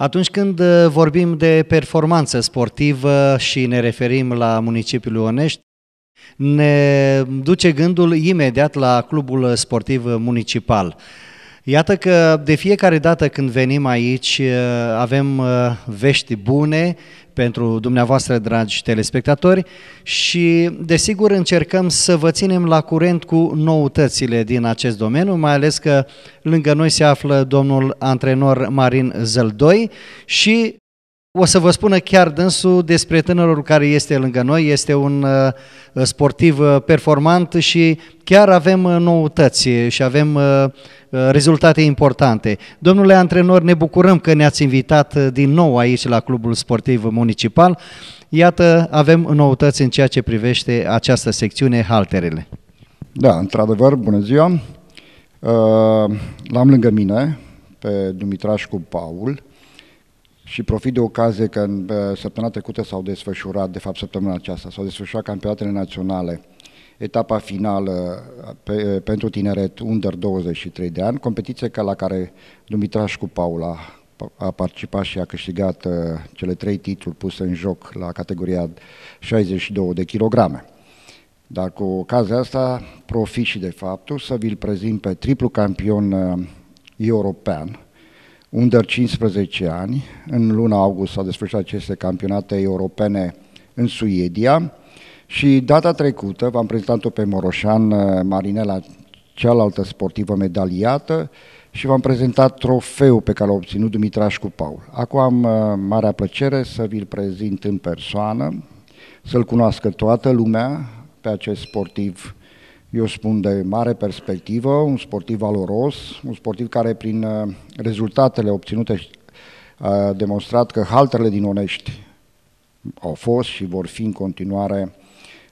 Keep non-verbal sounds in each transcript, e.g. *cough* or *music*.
Atunci când uh, vorbim de performanță sportivă și ne referim la municipiul Onești, ne duce gândul imediat la clubul sportiv municipal. Iată că de fiecare dată când venim aici uh, avem uh, vești bune pentru dumneavoastră, dragi telespectatori, și desigur încercăm să vă ținem la curent cu noutățile din acest domeniu, mai ales că lângă noi se află domnul antrenor Marin Zăldoi și o să vă spună chiar dânsul despre tânărul care este lângă noi, este un uh, sportiv uh, performant și chiar avem uh, noutăți și avem rezultate importante. Domnule antrenor, ne bucurăm că ne-ați invitat din nou aici la Clubul Sportiv Municipal. Iată, avem noutăți în ceea ce privește această secțiune, halterele. Da, într-adevăr, bună ziua! L-am lângă mine pe Dumitrașcu Paul, și profit de ocazie că în săptămâna trecută s-au desfășurat, de fapt săptămâna aceasta, s-au desfășurat campionatele naționale, etapa finală pe, pentru tineret under 23 de ani, competiție ca la care Dumitrașcu Paula a participat și a câștigat uh, cele trei titluri puse în joc la categoria 62 de kilograme. Dar cu ocazia asta profit și de faptul să vi-l prezint pe triplu campion uh, european, under 15 ani. În luna august s-au desfășurat aceste campionate europene în Suedia și data trecută v-am prezentat-o pe Moroșan uh, Marinela, cealaltă sportivă medaliată, și v-am prezentat trofeul pe care l-a obținut Dumitrașcu Paul. Acum am uh, marea plăcere să vi-l prezint în persoană, să-l cunoască toată lumea pe acest sportiv eu spun de mare perspectivă, un sportiv valoros, un sportiv care prin uh, rezultatele obținute a demonstrat că halterele din Onești au fost și vor fi în continuare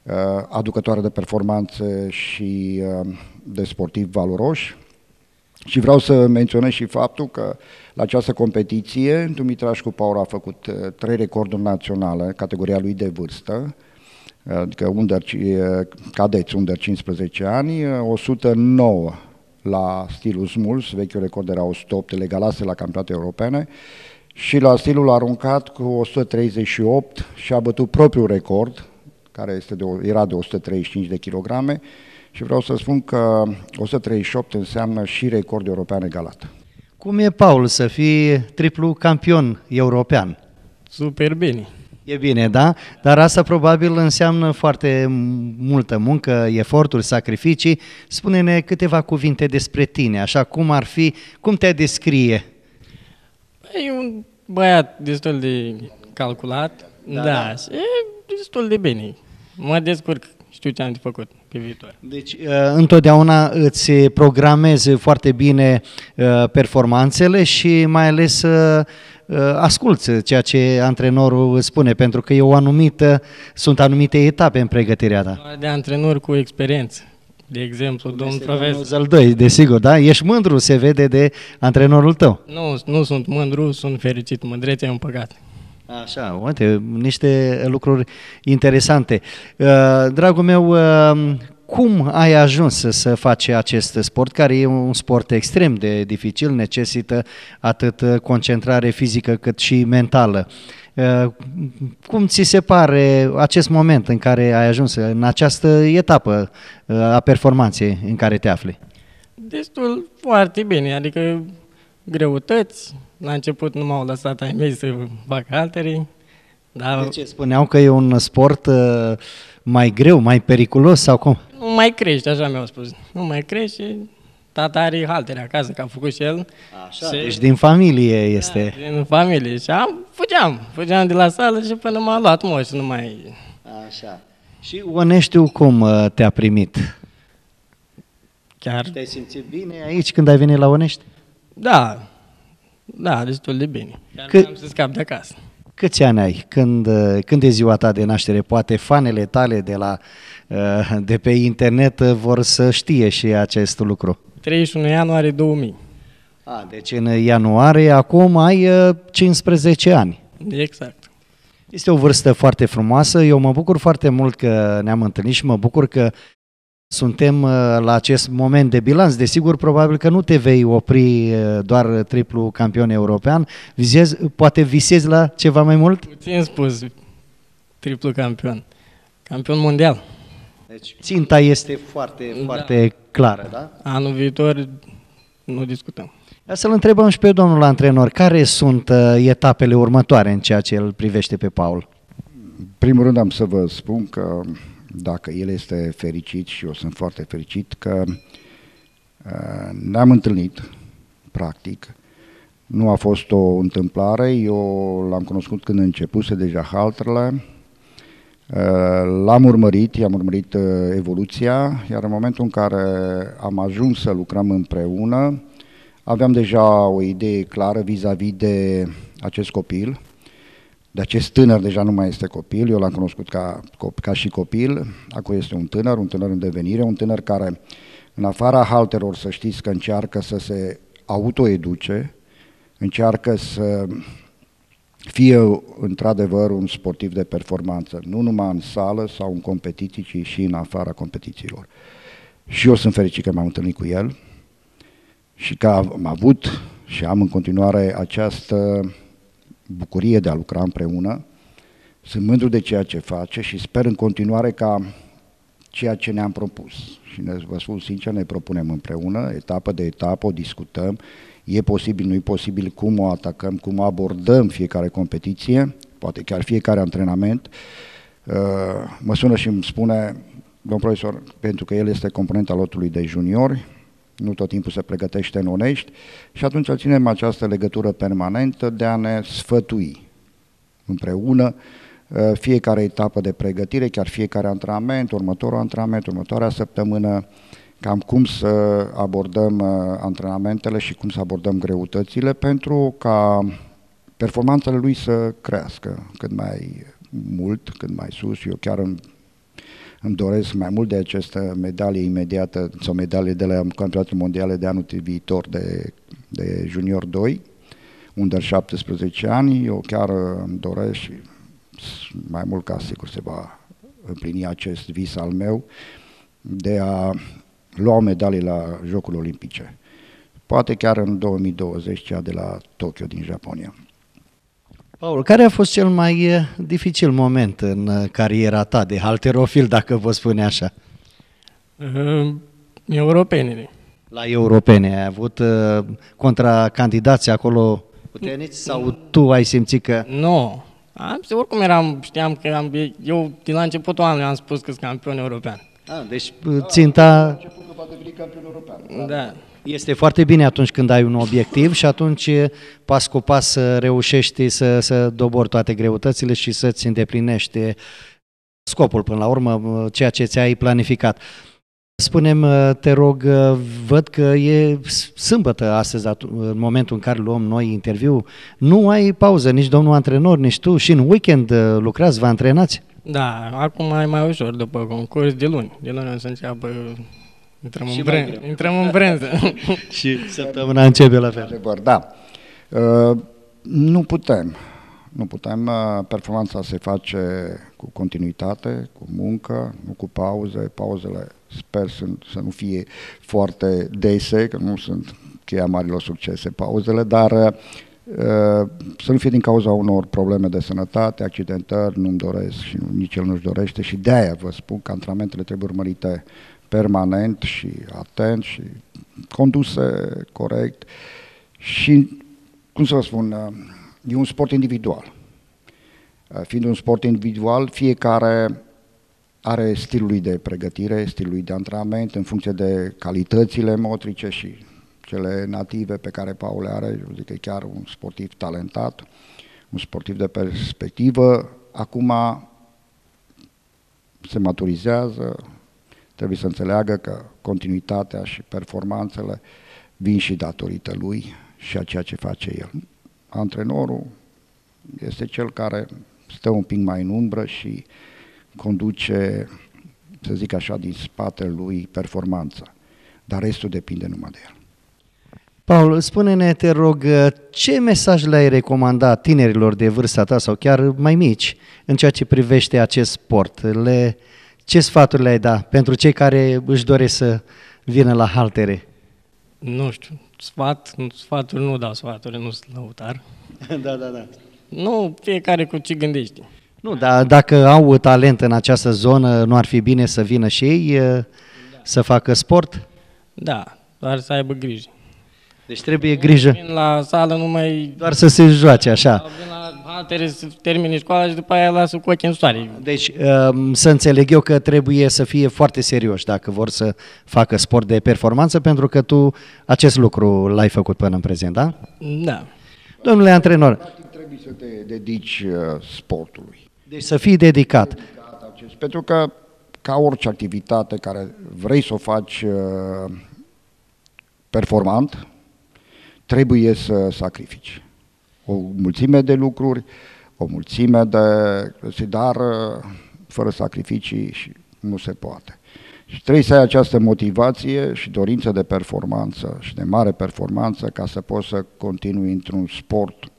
uh, aducătoare de performanțe și uh, de sportivi valoroși. Și vreau să menționez și faptul că la această competiție Dumitrașcu Paul a făcut trei recorduri naționale, categoria lui de vârstă, adică under, cadeți under 15 ani, 109 la stilul smuls, vechiul record era 108, legalase la campionate europene, și la stilul aruncat cu 138 și a bătut propriul record, care este de, era de 135 de kilograme, și vreau să spun că 138 înseamnă și record european egalat. Cum e, Paul, să fii triplu campion european? Super bine. E bine, da? Dar asta probabil înseamnă foarte multă muncă, eforturi, sacrificii. Spune-ne câteva cuvinte despre tine, așa cum ar fi, cum te descrie? E un băiat destul de calculat, da, da, da. e destul de bine. Mă descurc, știu ce am de făcut pe viitor. Deci, uh, întotdeauna îți programezi foarte bine uh, performanțele și mai ales uh, asculți ceea ce antrenorul îți spune, pentru că e o anumită, sunt anumite etape în pregătirea ta. De antrenor cu experiență. De exemplu, domnul profesor. Zăldoi, desigur, da? Ești mândru, se vede de antrenorul tău. Nu, nu sunt mândru, sunt fericit. Mândrețea e un păcat. Așa, uite, niște lucruri interesante. Uh, dragul meu, uh, cum ai ajuns să faci acest sport, care e un sport extrem de dificil, necesită atât concentrare fizică cât și mentală? Uh, cum ți se pare acest moment în care ai ajuns în această etapă a performanței în care te afli? Destul foarte bine, adică greutăți, la început nu m-au lăsat ai mei să fac alterii. Dar... De ce? Spuneau că e un sport uh, mai greu, mai periculos sau cum? Nu mai crești, așa mi-au spus. Nu mai crești și tata are haltere acasă, că a făcut și el. Așa, și... deci din familie este. Da, din familie. Și am, fugeam, fugeam de la sală și până m-a luat moș, nu mai... Așa. Și Oneștiu cum uh, te-a primit? Chiar? Te-ai simțit bine aici când ai venit la Onești? Da, da, destul de bine. Chiar Cât... am să scap de acasă. Câți ani ai? Când, când e ziua ta de naștere? Poate fanele tale de, la, de pe internet vor să știe și acest lucru. 31 ianuarie 2000. A, deci în ianuarie acum ai 15 ani. Exact. Este o vârstă foarte frumoasă. Eu mă bucur foarte mult că ne-am întâlnit și mă bucur că suntem uh, la acest moment de bilanț. Desigur, probabil că nu te vei opri uh, doar triplu campion european. Vizezi, poate visezi la ceva mai mult? Ți-am spus, triplu campion. Campion mondial. Deci ținta este foarte, da. foarte clară, da? Anul viitor nu discutăm. Să-l întrebăm și pe domnul antrenor, care sunt uh, etapele următoare în ceea ce îl privește pe Paul? primul rând am să vă spun că dacă el este fericit și eu sunt foarte fericit că uh, ne-am întâlnit, practic. Nu a fost o întâmplare, eu l-am cunoscut când începuse deja halterele, uh, L-am urmărit, i-am urmărit uh, evoluția, iar în momentul în care am ajuns să lucrăm împreună, aveam deja o idee clară vis-a-vis de acest copil, de acest tânăr deja nu mai este copil, eu l-am cunoscut ca, ca și copil, acum este un tânăr, un tânăr în devenire, un tânăr care în afara halterilor să știți că încearcă să se autoeduce, încearcă să fie într-adevăr un sportiv de performanță, nu numai în sală sau în competiții, ci și în afara competițiilor. Și eu sunt fericit că m-am întâlnit cu el și că am avut și am în continuare această bucurie de a lucra împreună. Sunt mândru de ceea ce face și sper în continuare ca ceea ce ne-am propus. Și ne, vă spun sincer, ne propunem împreună, etapă de etapă, o discutăm, e posibil, nu e posibil, cum o atacăm, cum abordăm fiecare competiție, poate chiar fiecare antrenament. Uh, mă sună și îmi spune, domn profesor, pentru că el este componenta lotului de juniori, nu tot timpul se pregătește în Onești și atunci ținem această legătură permanentă de a ne sfătui împreună uh, fiecare etapă de pregătire, chiar fiecare antrenament, următorul antrenament, următoarea săptămână, cam cum să abordăm uh, antrenamentele și cum să abordăm greutățile pentru ca performanțele lui să crească cât mai mult, cât mai sus. Eu chiar îmi îmi doresc mai mult de această medalie imediată sau medalie de la campionatul mondiale de anul viitor de, de junior 2, under 17 ani. Eu chiar îmi doresc și mai mult ca sigur se va împlini acest vis al meu de a lua o medalie la Jocurile Olimpice. Poate chiar în 2020, cea de la Tokyo din Japonia. Paul, care a fost cel mai eh, dificil moment în eh, cariera ta de halterofil, dacă vă spune așa? Uh, europenele. La europene ai avut uh, contra candidații acolo puternici sau tu ai simțit că... Nu. Am, oricum eram, știam că am, eu din la începutul anului am spus că sunt campion european. Ah, deci ținta... Da, început că va deveni campion european. Da. Este foarte bine atunci când ai un obiectiv și atunci pas cu pas să reușești să, să dobori toate greutățile și să-ți îndeplinești scopul până la urmă, ceea ce ți-ai planificat. Spunem, te rog, văd că e sâmbătă astăzi, în momentul în care luăm noi interviu. Nu ai pauză, nici domnul antrenor, nici tu și în weekend lucrați, vă antrenați? Da, acum e mai ușor după concurs de luni. De luni o să înceapă Intrăm, și în, bre- intrăm în brânză. *laughs* și săptămâna începe la fel. Adevăr, da. Uh, nu putem. Nu putem. Uh, performanța se face cu continuitate, cu muncă, nu cu pauze. Pauzele sper să, să nu fie foarte dese, că nu sunt cheia marilor succese pauzele, dar uh, să nu fie din cauza unor probleme de sănătate, accidentări, nu-mi doresc și nici el nu-și dorește și de-aia vă spun că antrenamentele trebuie urmărite permanent și atent și conduse corect și, cum să vă spun, e un sport individual. Fiind un sport individual, fiecare are stilul lui de pregătire, stilul lui de antrenament în funcție de calitățile motrice și cele native pe care Paul le are. Eu zic că e chiar un sportiv talentat, un sportiv de perspectivă. Acum se maturizează, trebuie să înțeleagă că continuitatea și performanțele vin și datorită lui și a ceea ce face el. Antrenorul este cel care stă un pic mai în umbră și conduce, să zic așa, din spatele lui performanța. Dar restul depinde numai de el. Paul, spune-ne, te rog, ce mesaj le-ai recomanda tinerilor de vârsta ta sau chiar mai mici în ceea ce privește acest sport? Le Ce sfaturi le-ai da pentru cei care își doresc să vină la haltere? Nu știu, sfat, sfaturi nu dau sfaturi, nu sunt lăutar. *laughs* da, da, da. Nu, fiecare cu ce gândește. Nu, dar dacă au talent în această zonă, nu ar fi bine să vină și ei da. să facă sport? Da, doar să aibă grijă. Deci trebuie grijă. Vin la sală numai... Doar să se joace așa. Vin la haltere să termine școala și după aia lasă cu ochii în soare. Deci um, să înțeleg eu că trebuie să fie foarte serioși dacă vor să facă sport de performanță, pentru că tu acest lucru l-ai făcut până în prezent, da? Da. Domnule antrenor. Practic trebuie să te dedici uh, sportului. Deci să fii dedicat. Pentru că ca orice activitate care vrei să o faci uh, performant, trebuie să sacrifici o mulțime de lucruri, o mulțime de... dar uh, fără sacrificii și nu se poate. Și trebuie să ai această motivație și dorință de performanță și de mare performanță ca să poți să continui într-un sport.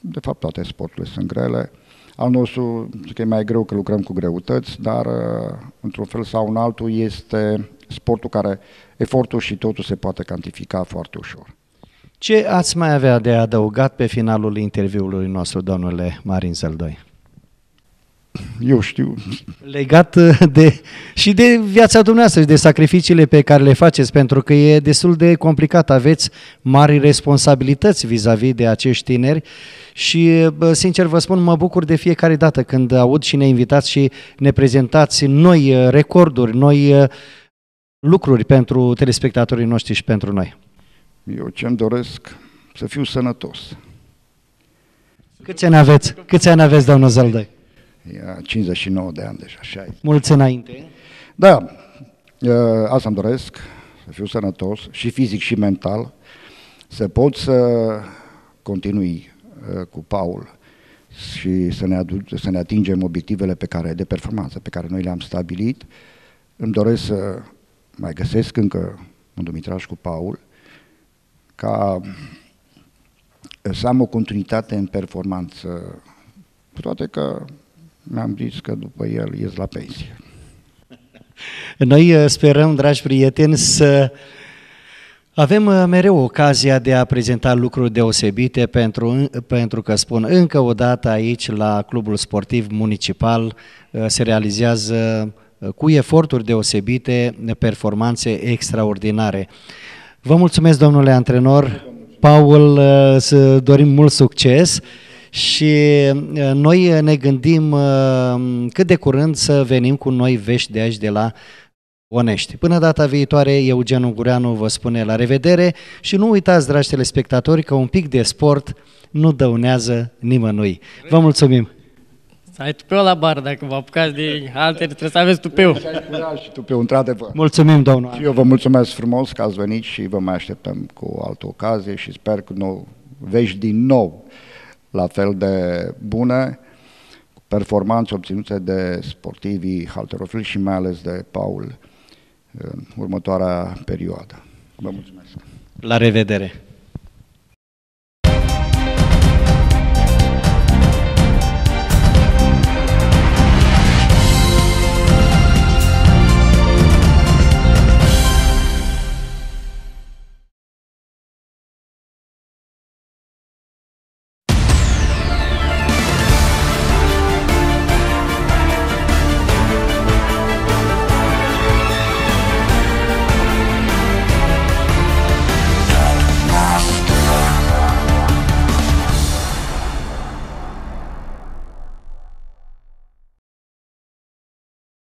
De fapt, toate sporturile sunt grele. Al nostru, că e mai greu că lucrăm cu greutăți, dar uh, într-un fel sau în altul este sportul care efortul și totul se poate cantifica foarte ușor. Ce ați mai avea de adăugat pe finalul interviului nostru, domnule Marin Zăldoi? Eu știu. Legat uh, de, și de viața dumneavoastră și de sacrificiile pe care le faceți, pentru că e destul de complicat. Aveți mari responsabilități vis-a-vis de acești tineri și, sincer vă spun, mă bucur de fiecare dată când aud și ne invitați și ne prezentați noi uh, recorduri, noi uh, lucruri pentru telespectatorii noștri și pentru noi. Eu ce-mi doresc să fiu sănătos. Câți ani aveți? Câți ani aveți, domnul Zăldăi? Ia 59 de ani deja, așa Mulți înainte. Da, asta îmi doresc, să fiu sănătos și fizic și mental, să pot să continui cu Paul și să ne, adu- să ne atingem obiectivele pe care, de performanță pe care noi le-am stabilit. Îmi doresc să mai găsesc încă un Dumitraș cu Paul, ca să am o continuitate în performanță, cu toate că mi-am zis că după el ies la pensie. Noi uh, sperăm, dragi prieteni, să avem uh, mereu ocazia de a prezenta lucruri deosebite pentru, pentru că spun încă o dată aici la Clubul Sportiv Municipal uh, se realizează cu eforturi deosebite performanțe extraordinare. Vă mulțumesc, domnule antrenor. Paul, să dorim mult succes și uh, noi ne gândim uh, cât de curând să venim cu noi vești de aici de la Onești. Până data viitoare, Eugen Ungureanu vă spune la revedere și nu uitați, dragi telespectatori, că un pic de sport nu dăunează nimănui. Vă mulțumim! Să ai tupeu la bar, dacă vă apucați de alte, trebuie să aveți tupeu. și tupeu, într-adevăr. Mulțumim, domnul! Și eu vă mulțumesc frumos că ați venit și vă mai așteptăm cu o altă ocazie și sper că nu vești din nou la fel de bune, performanțe obținute de sportivii halterofili și mai ales de Paul în următoarea perioadă. Vă mulțumesc! La revedere!